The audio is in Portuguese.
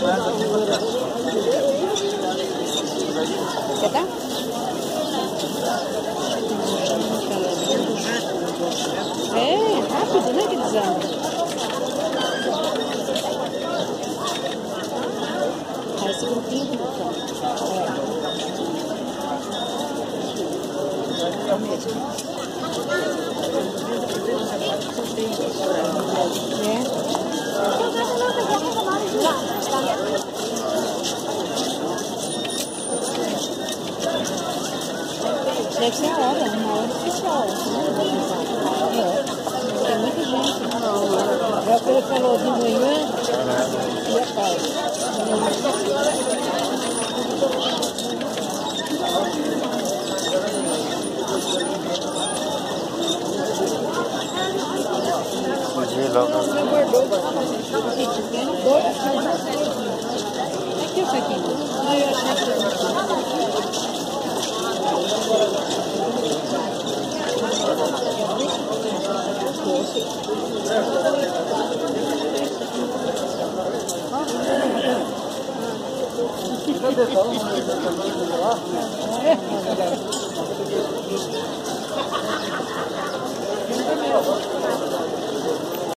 Dar? É, rápido, né, Guilherme? Ah, esse grupinho do botão. É. É o mesmo. É. Deve ser a hora, uma hora oficial. É. Tem muita gente. Não, é o que ele falou de manhã e a tarde. O. Ah, eu achei que... 真的走吗？真的走吗？真的走吗？哎，你看，他这个，哈哈哈哈！真的没有。